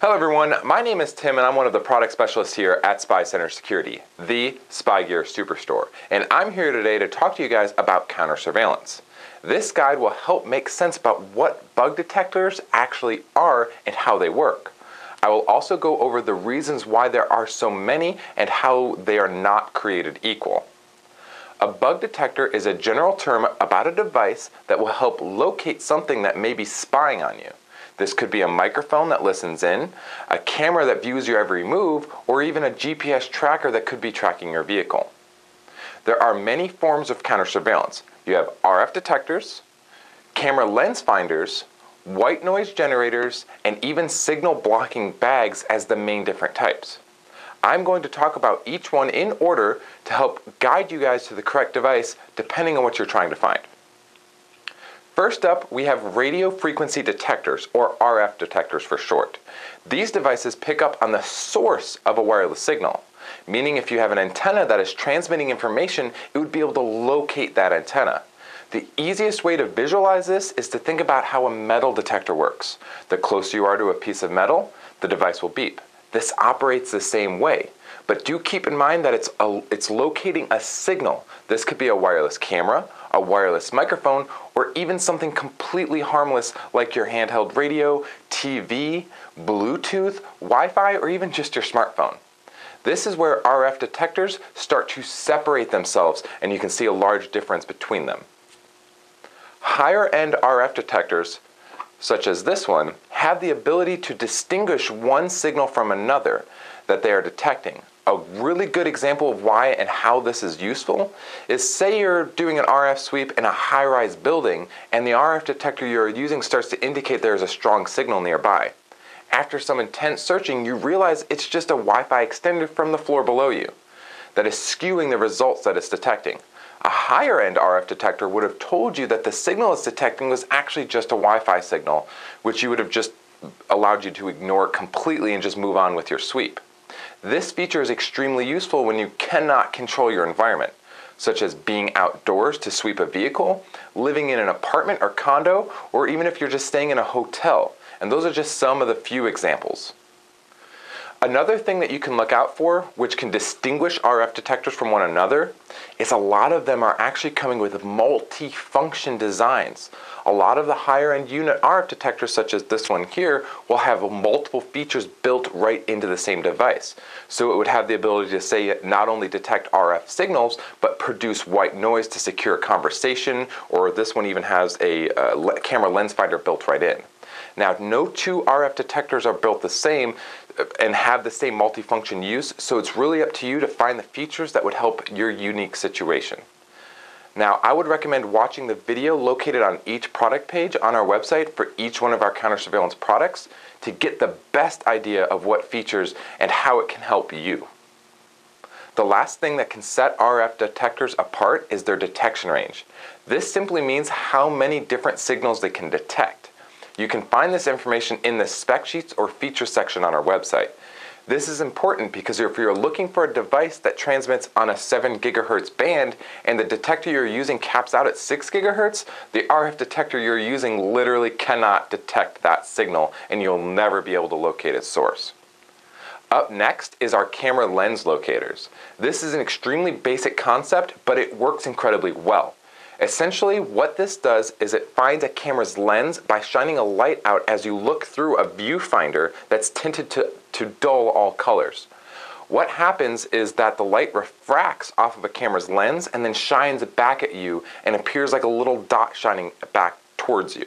Hello everyone, my name is Tim and I'm one of the product specialists here at SpyCentre Security, the Spy Gear Superstore. And I'm here today to talk to you guys about counter surveillance. This guide will help make sense about what bug detectors actually are and how they work. I will also go over the reasons why there are so many and how they are not created equal. A bug detector is a general term about a device that will help locate something that may be spying on you. This could be a microphone that listens in, a camera that views your every move, or even a GPS tracker that could be tracking your vehicle. There are many forms of counter surveillance. You have RF detectors, camera lens finders, white noise generators, and even signal blocking bags as the main different types. I'm going to talk about each one in order to help guide you guys to the correct device depending on what you're trying to find. First up, we have radio frequency detectors, or RF detectors for short. These devices pick up on the source of a wireless signal, meaning if you have an antenna that is transmitting information, it would be able to locate that antenna. The easiest way to visualize this is to think about how a metal detector works. The closer you are to a piece of metal, the device will beep. This operates the same way, but do keep in mind that it's, a, it's locating a signal. This could be a wireless camera, a wireless microphone, or even something completely harmless like your handheld radio, TV, Bluetooth, Wi-Fi, or even just your smartphone. This is where RF detectors start to separate themselves and you can see a large difference between them. Higher end RF detectors, such as this one, have the ability to distinguish one signal from another that they are detecting. A really good example of why and how this is useful is say you're doing an RF sweep in a high rise building and the RF detector you're using starts to indicate there's a strong signal nearby. After some intense searching, you realize it's just a Wi Fi extender from the floor below you that is skewing the results that it's detecting. A higher end RF detector would have told you that the signal it's detecting was actually just a Wi-Fi signal, which you would have just allowed you to ignore completely and just move on with your sweep. This feature is extremely useful when you cannot control your environment, such as being outdoors to sweep a vehicle, living in an apartment or condo, or even if you're just staying in a hotel. And those are just some of the few examples. Another thing that you can look out for, which can distinguish RF detectors from one another, is a lot of them are actually coming with multi-function designs. A lot of the higher end unit RF detectors, such as this one here, will have multiple features built right into the same device. So it would have the ability to say not only detect RF signals, but produce white noise to secure a conversation, or this one even has a uh, camera lens finder built right in. Now, no two RF detectors are built the same uh, and have the same multifunction use, so it's really up to you to find the features that would help your unique situation. Now, I would recommend watching the video located on each product page on our website for each one of our counter surveillance products to get the best idea of what features and how it can help you. The last thing that can set RF detectors apart is their detection range. This simply means how many different signals they can detect. You can find this information in the spec sheets or feature section on our website. This is important because if you're looking for a device that transmits on a 7 gigahertz band and the detector you're using caps out at 6 gigahertz, the RF detector you're using literally cannot detect that signal and you'll never be able to locate its source. Up next is our camera lens locators. This is an extremely basic concept, but it works incredibly well. Essentially, what this does is it finds a camera's lens by shining a light out as you look through a viewfinder that's tinted to, to dull all colors. What happens is that the light refracts off of a camera's lens and then shines back at you and appears like a little dot shining back towards you.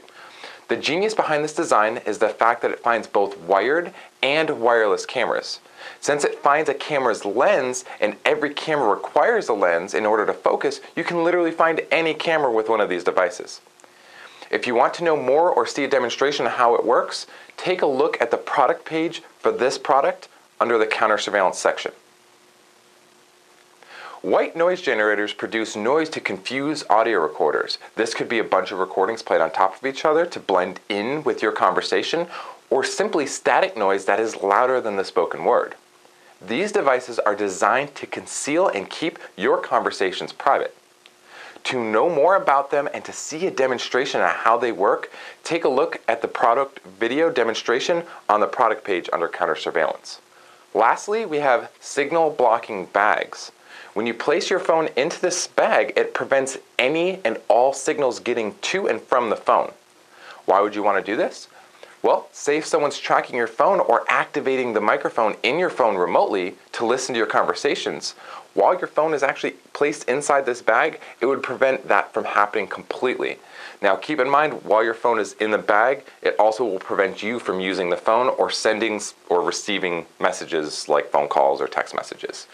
The genius behind this design is the fact that it finds both wired and wireless cameras. Since it finds a camera's lens and every camera requires a lens in order to focus, you can literally find any camera with one of these devices. If you want to know more or see a demonstration of how it works, take a look at the product page for this product under the counter surveillance section. White noise generators produce noise to confuse audio recorders. This could be a bunch of recordings played on top of each other to blend in with your conversation, or simply static noise that is louder than the spoken word. These devices are designed to conceal and keep your conversations private. To know more about them and to see a demonstration on how they work, take a look at the product video demonstration on the product page under counter surveillance. Lastly, we have signal blocking bags. When you place your phone into this bag, it prevents any and all signals getting to and from the phone. Why would you want to do this? Well, say if someone's tracking your phone or activating the microphone in your phone remotely to listen to your conversations, while your phone is actually placed inside this bag, it would prevent that from happening completely. Now keep in mind, while your phone is in the bag, it also will prevent you from using the phone or sending or receiving messages like phone calls or text messages.